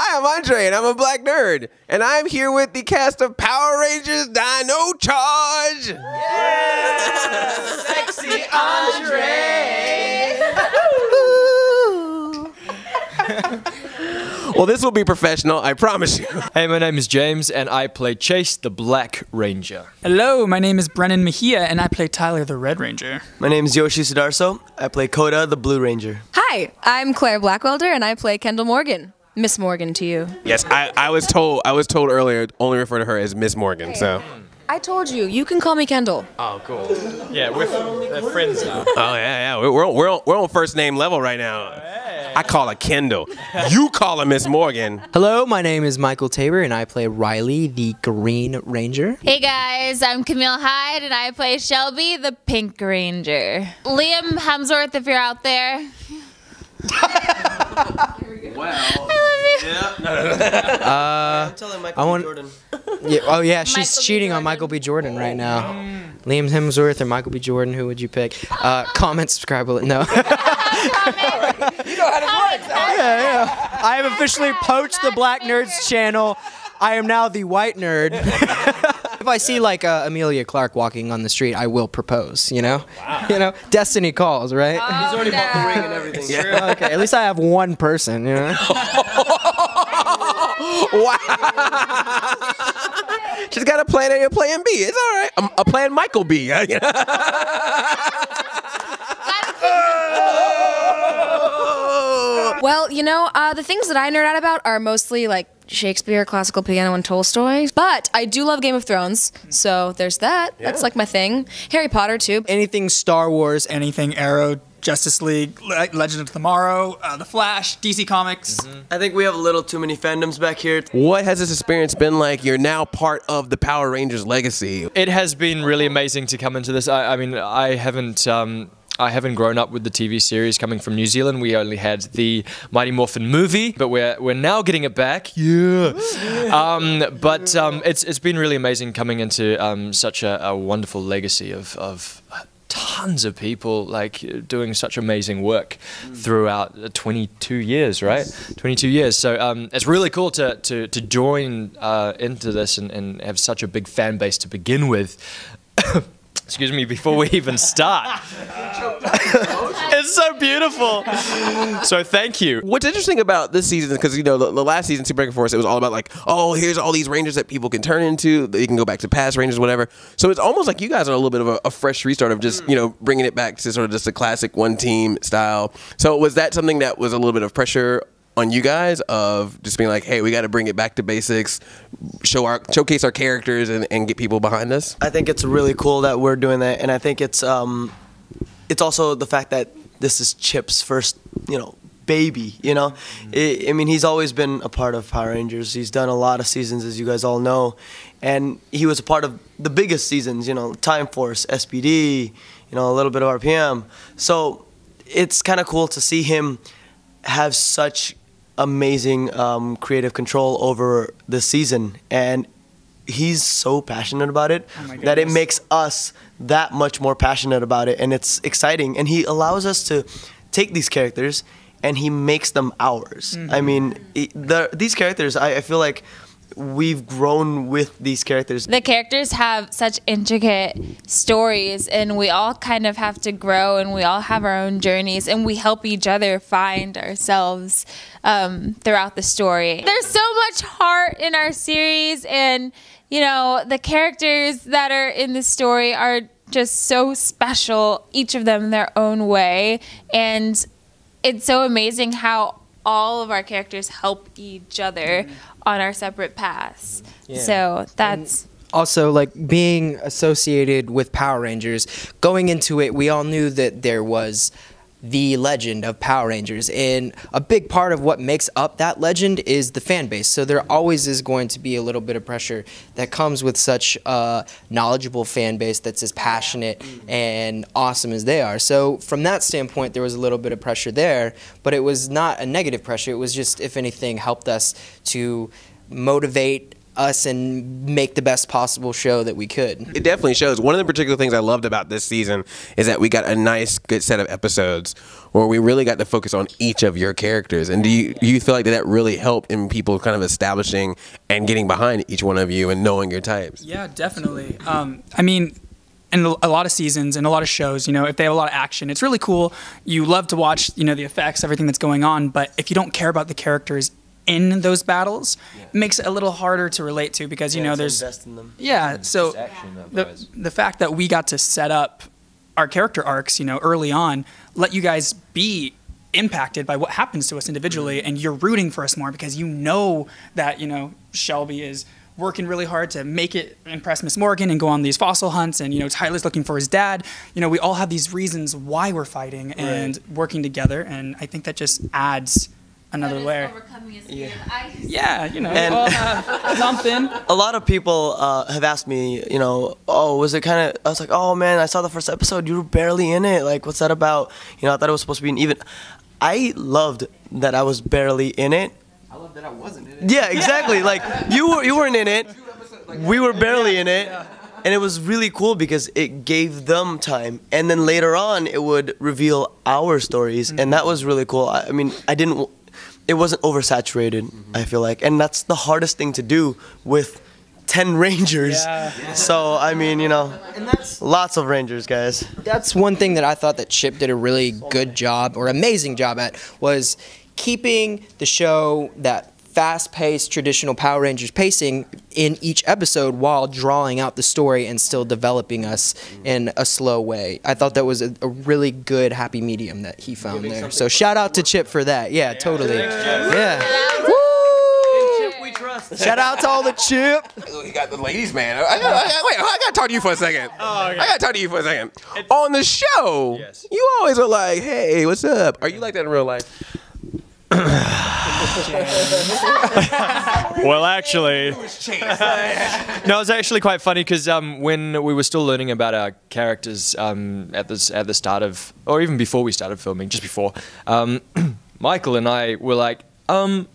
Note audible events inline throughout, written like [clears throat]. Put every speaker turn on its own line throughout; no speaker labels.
Hi, I'm Andre, and I'm a black nerd, and I'm here with the cast of Power Rangers Dino Charge. Yeah!
Sexy Andre. [laughs]
well, this will be professional, I promise you.
Hey, my name is James, and I play Chase, the Black Ranger.
Hello, my name is Brennan Mejia, and I play Tyler, the Red Ranger.
My name is Yoshi Sudarso. I play Koda, the Blue Ranger.
Hi, I'm Claire Blackwelder, and I play Kendall Morgan. Miss Morgan to you.
Yes, I, I was told I was told earlier only refer to her as Miss Morgan. So.
I told you, you can call me Kendall.
Oh, cool. Yeah, we're, we're friends now.
Oh yeah, yeah. We're we're on, we're on, we're on first name level right now. I call her Kendall. You call her Miss Morgan.
Hello, my name is Michael Taber, and I play Riley, the Green Ranger.
Hey guys, I'm Camille Hyde, and I play Shelby, the Pink Ranger. Liam Hemsworth, if you're out there. [laughs]
Wow. [laughs]
Yeah. [laughs] uh, I want. Jordan. [laughs] Yeah, oh yeah, she's
Michael
cheating on Michael B. Jordan right now. Liam Hemsworth or Michael B. Jordan? Who would you pick? Uh, [laughs] comment, subscribe, no.
You know how this works.
yeah, yeah. I have officially poached the Black Nerds channel. I am now the white nerd. if I see like uh, Emilia Clarke walking on the street, I will propose. You know, wow. you know, destiny calls, right?
He's already bought the ring and everything.
Yeah. Okay, at least I have one person. You know. [laughs]
wow. She's got a plan A and a plan B. It's all right. Um, a plan Michael B. [laughs]
Well, you know, uh, the things that I nerd out about are mostly like Shakespeare, classical piano, and Tolstoy. But I do love Game of Thrones, so there's that. That's like my thing. Harry Potter too.
Anything Star Wars.
Anything Arrow, Justice League, Le- Legend of Tomorrow, uh, The Flash, DC Comics.
I think we have a little too many fandoms back here.
what has this experience been like? You're now part of the Power Rangers legacy.
It has been really amazing to come into this. I, I mean, I haven't. Um, I haven't grown up with the TV series coming from New Zealand. We only had the Mighty Morphin movie, but we're we're now getting it back. Yeah. [laughs] Um, but um, it's it's been really amazing coming into um, such a, a wonderful legacy of of tons of people like doing such amazing work throughout uh, 22 years right? 22 years. So um, it's really cool to to, to join uh, into this and, and have such a big fan base to begin with. [coughs] Excuse me before we even start [laughs] it's so beautiful so thank you
What's interesting about this season, because you know the, the last season, Super Megaforce, it was all about like, oh, here's all these Rangers that people can turn into. They can go back to past Rangers, whatever. So it's almost like you guys are a little bit of a, a fresh restart of just you know bringing it back to sort of just a classic one team style. So was that something that was a little bit of pressure on you guys of just being like, hey, we got to bring it back to basics, show our showcase our characters, and, and get people behind us?
I think it's really cool that we're doing that, and I think it's um, it's also the fact that this is Chip's first, you know, baby. You know, I I mean, he's always been a part of Power Rangers. He's done a lot of seasons, as you guys all know, and he was a part of the biggest seasons. You know, Time Force, SPD, you know, a little bit of RPM. So it's kind of cool to see him have such amazing um, creative control over the season and he's so passionate about it oh
my
that it makes us that much more passionate about it and it's exciting. And he allows us to take these characters and he makes them ours. I mm-hmm. mean it, the, these characters I, I feel like we've grown with these characters
The characters have such intricate stories, and we all kind of have to grow, and we all have our own journeys, and we help each other find ourselves um, throughout the story. There's so much heart in our series, and you know, the characters that are in the story are just so special, each of them in their own way, and it's so amazing how all of our characters help each other mm-hmm. on our separate paths. Mm-hmm. So that's
also like being associated with Power Rangers, going into it, we all knew that there was the legend of Power Rangers, and a big part of what makes up that legend is the fan base. So there always is going to be a little bit of pressure that comes with such a knowledgeable fan base that's as passionate and awesome as they are. So from that standpoint, there was a little bit of pressure there, but it was not a negative pressure. It was just, if anything, helped us to motivate us and make the best possible show that we could.
It definitely shows. One of the particular things I loved about this season is that we got a nice, good set of episodes where we really got to focus on each of your characters. And do you you feel like that, that really helped in people kind of establishing and getting behind each one of you and knowing your types?
Yeah, definitely. Um, I mean, in a lot of seasons and a lot of shows, you know, if they have a lot of action, it's really cool. You love to watch, you know, the effects, everything that's going on. But if you don't care about the characters in those battles, it makes it a little harder to relate to because you know there's
invest in them.
yeah. So the the fact that we got to set up our character arcs, you know, early on, let you guys be impacted by what happens to us individually, mm-hmm. and you're rooting for us more because you know that you know Shelby is working really hard to make it impress Miss Morgan and go on these fossil hunts, and you know Tyler's looking for his dad. You know, we all have these reasons why we're fighting and working together, and I think that just adds another layer.
Yeah.
Yeah, you know,
And-
we all have [laughs] something.
a lot of people uh, have asked me, you know, oh, was it kind of? I was like, oh man, I saw the first episode. You were barely in it. Like, what's that about? You know, I thought it was supposed to be an even. I loved that I was barely in it.
I love that I wasn't in it.
Yeah, exactly. Like [laughs] you were, you weren't in it. We were barely in it. And it was really cool because it gave them time, and then later on it would reveal our stories, and that was really cool. I, I mean, I didn't, w- it wasn't oversaturated. I feel like, and that's the hardest thing to do with ten [laughs] rangers.
Yeah.
So I mean, you know, lots of rangers, guys.
That's one thing that I thought that Chip did a really good job or amazing job at was keeping the show that fast-paced traditional Power Rangers pacing in each episode while drawing out the story and still developing us in a slow way. I thought that was a, a really good happy medium that he found there. So shout out to Chip for that. Yeah, totally. Yeah.
We trust.
Shout out to all the Chip.
He got the ladies, man. I, I, I, wait, I gotta talk to you for a second. I gotta talk to you for a second. On the show, yes. you always are like, "Hey, what's up?" Are you like that in real life? [laughs]
Well, actually, no, it's actually quite funny because um, when we were still learning about our characters um, at this at the start of, or even before we started filming, just before, um, [clears throat] Michael and I were like, um,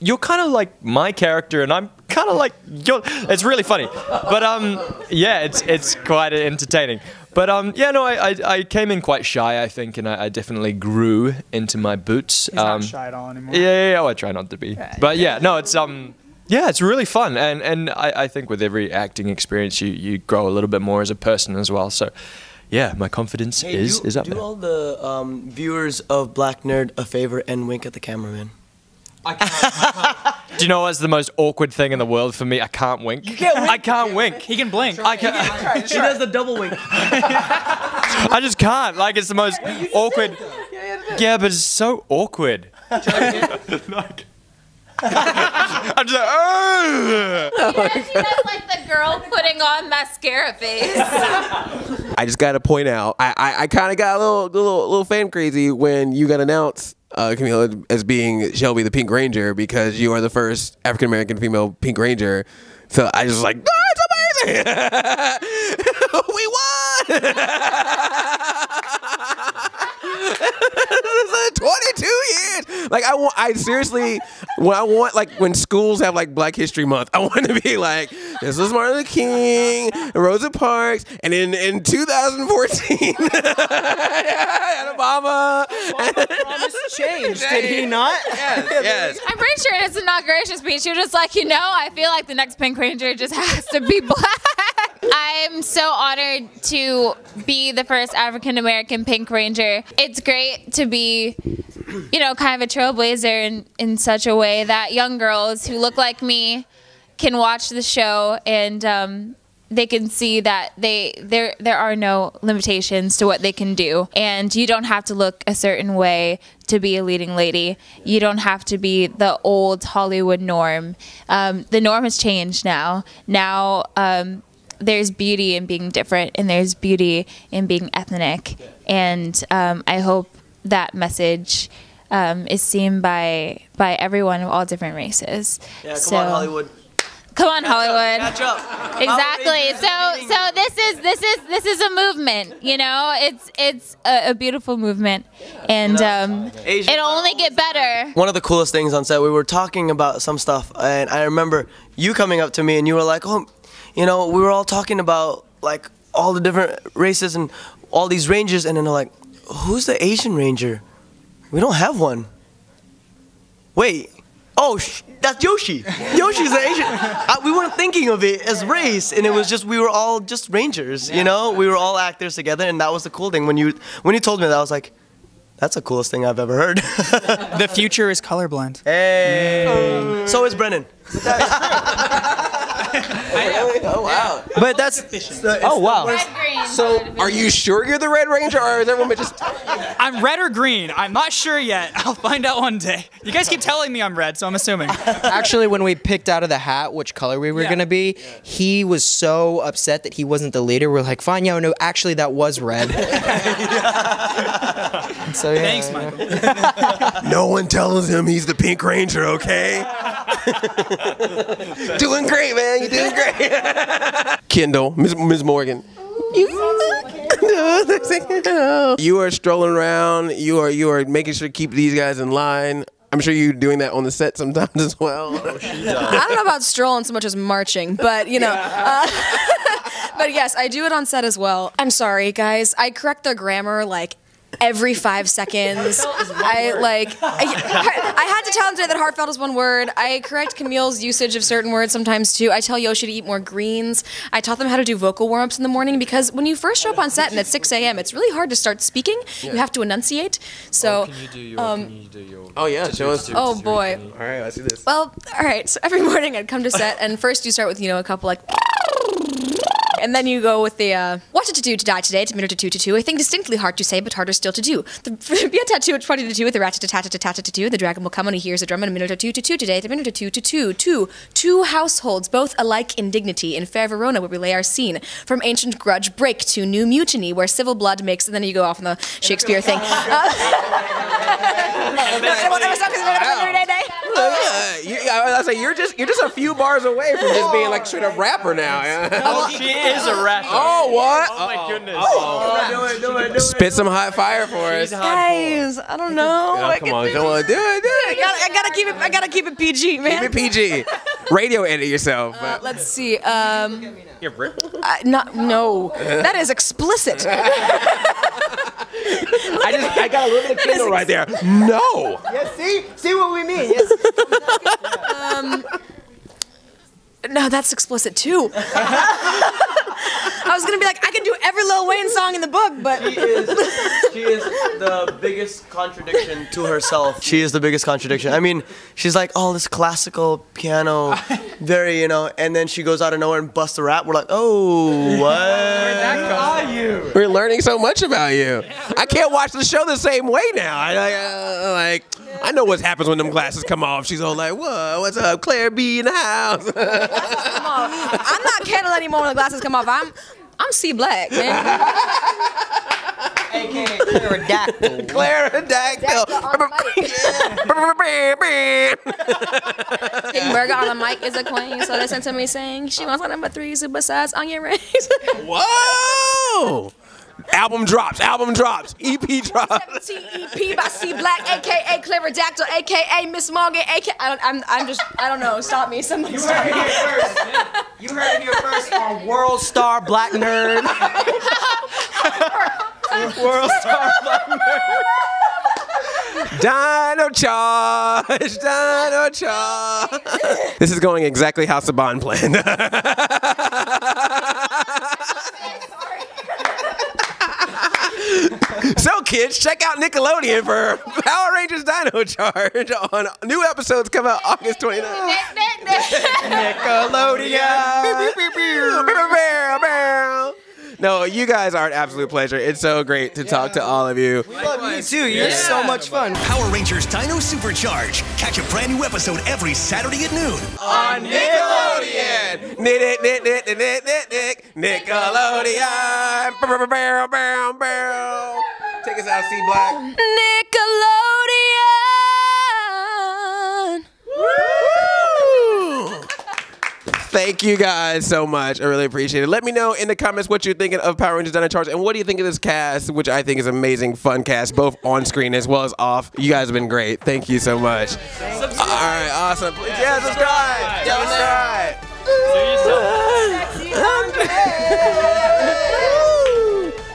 "You're kind of like my character, and I'm kind of like your." It's really funny, but um, yeah, it's it's quite entertaining. But um, yeah, no, I, I, I came in quite shy, I think, and I, I definitely grew into my boots.
He's
um,
not shy at all anymore.
yeah, yeah, yeah. I try not to be. But yeah, no, it's um, yeah, it's really fun, and and I, I think with every acting experience, you you grow a little bit more as a person as well. So, yeah, my confidence
Hey,
is
do,
is up
do
there.
all the um, viewers of Black Nerd a favor and wink at the cameraman. [laughs]
Do you know what's the most awkward thing in the world for me? I can't wink. I can't wink.
He can blink.
I can.
He does the double wink. [laughs]
I just can't. Like it's the most awkward. Yeah, but it's so awkward. Like- [laughs] I'm just like, "Ugh."
Yeah, she does like the girl putting on mascara face.
I just got to point out, I I, I kind of got a little, little little fan crazy when you got announced, uh, Camila, as being Shelby the Pink Ranger because you are the first African American female Pink Ranger. So I just was like, oh, it's amazing! [laughs] we won! [laughs] This is 22 years. Like I want, I seriously, when I want, like when schools have like Black History Month, [laughs] I want to be like, this is Martin Luther King, Rosa Parks, and in in 2014, [laughs] [laughs] and Obama.
Changed, did he not?
yes, yes.
I'm pretty sure in his inauguration speech, he was just like, you know, I feel like the next Pink Ranger just has to be black. I'm so honored to be the first African American Pink Ranger. It's great to be, [clears throat] you know, kind of a trailblazer in, in such a way that young girls who look like me can watch the show and um, they can see that they there there are no limitations to what they can do. And you don't have to look a certain way to be a leading lady. You don't have to be the old hollywood norm. Um, the norm has changed now. Now um, there's beauty in being different and there's beauty in being ethnic. And um, i hope that message um, is seen by by everyone of all different races
Yeah, come
So-
on, Hollywood.
Come on, Hollywood.
Catch up.
Exactly. So so this is this is this is a movement. You know, it's it's a, a beautiful movement, and um, it'll only get better.
One of the coolest things on set, we were talking about some stuff, and I remember you coming up to me and you were like, "Oh, you know, we were all talking about like all the different races and all these ranges," and then like, "Who's the Asian ranger? We don't have one." Wait. Oh, sh- that's Yoshi. Yoshi's the Asian. Uh, we weren't thinking of it as race, and it was just we were all just rangers. You know, we were all actors together, and that was the cool thing. When you when you told me that, I was like, "That's the coolest thing I've ever heard."
The future is colorblind.
Hey. So is Brennan. [laughs] [laughs] oh wow.
But that's oh wow.
So, are you sure you're the Red Ranger, or is everyone just? [laughs]
I'm red or green. I'm not sure yet. I'll find out one day. You guys keep telling me I'm red, so I'm assuming. [laughs]
Actually, when we picked out of the hat which color we were
Yeah.
gonna be, he was so upset that he wasn't the leader. We're like, fine, yo, no, actually that was red. so yeah.
Thanks, Michael.
No one tells him he's the Pink Ranger, okay? doing great, man. You're great. [laughs] Kendall, Ms. Ms. Morgan. [laughs] You are strolling around. You are you are making sure to keep these guys in line. I'm sure you're doing that on the set sometimes [laughs] as well.
I don't know about strolling so much as marching, but you know. Uh, but yes, I do it on set as well. I'm sorry, guys. I correct their grammar like every five seconds. I like. I, I had to tell him today that heartfelt is one word. I correct Camille's usage of certain words sometimes too. I tell Yoshi to eat more greens. I taught them how to do vocal warm ups in the morning because when you first show up on set and it's 6 a.m., it's really hard to start speaking. You have to enunciate. So.
Can you do your?
um,
can you do your?
Oh yeah, show us.
Oh boy.
All right, let's see this.
Well, all right. So every morning I'd come to set, and first you start with you know a couple like. And then you go with the uh, what to do to die today to minute to two to two. A thing distinctly hard to say, but harder still to do. The be a tattoo at twenty to two with the rat to tat to tat to two. The dragon will come when he hears a drum in a minute or two to two today. To minute two to two two two households, both alike in dignity, in fair Verona where we lay our scene. From ancient grudge break to new mutiny, where civil blood makes. And then you go off on the Shakespeare thing.
Yeah, you, I was like, you're just you're just a few bars away from just being like straight up rapper now.
Oh, she is a rapper.
oh what?
Oh my goodness.
do it, do it, do it.
Spit some hot fire for us.
Guys, I don't know.
Oh,
I
come
can
on,
do
come on, do it, do
I
it.
gotta, I gotta keep it. I gotta keep it PG, man.
Keep it PG. [laughs] Radio edit yourself.
Uh, let's see. Um, uh, not no. That is explicit. [laughs]
I just I got a little bit of Kindle right there. No.
Yeah, see, see what we mean. Yes.
Um, no, that's explicit too. [laughs] I was gonna be like, I can do every Lil Wayne song in the book, but
She is, she is the biggest contradiction to herself. She is the biggest contradiction. I mean, she's like, oh, this classical piano, very, you know, and then she goes out of nowhere and busts a rap. We're like, oh, what? Who are you?
We're learning so much about you. I can't watch the show the same way now. I like, uh, like I know what happens when them glasses come off. She's all like, "Whoa, what's up, Claire B in the house?"
I'm not Kendall anymore when the glasses come off. I'm I'm C Black, man.
AKA pterodactyl.
Pterodactyl.
King Burger on the mic is a queen, so listen to me sing. She wants my number three super size onion rings.
Whoa! Album drops. Album drops. EP drops.
T-E-P by C Black, aka Pterodactyl, aka Miss Morgan, aka I don't, I'm I'm just I don't know. Stop me, somebody stop me.
You heard it here first on World Star Black Nerd. [laughs] World Star Black Nerd.
Dino charge. Dino charge. [laughs] This is going exactly how Saban planned. [laughs] so, kids, check out Nickelodeon for Power Rangers Dino Charge on new episodes come out August 29th. Nickelodeon. No, you guys are an absolute pleasure. It's so great to talk to all of you.
Love you too. You're so much fun.
Power Rangers Dino Supercharge. Catch a brand new episode every Saturday at noon.
on Nickelodeon. Nick, nick, nick, nick, nick, nick, nick, nick, Nickelodeon. Bow, bow, bow, bow, bow. Take us out, C Black.
Nickelodeon.
Woo! Thank you guys so much. I really appreciate it. Let me know in the comments what you're thinking of Power Rangers Dino Charge and what do you think of this cast, which I think is amazing, fun cast, both on screen as well as off. You guys have been great. Thank you so much. All right, awesome. Please, yeah, subscribe. Yeah, subscribe.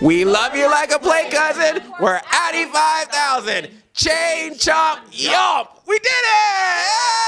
We love you like a play cousin. We're Addy 5000. Chain chomp yomp. We did it!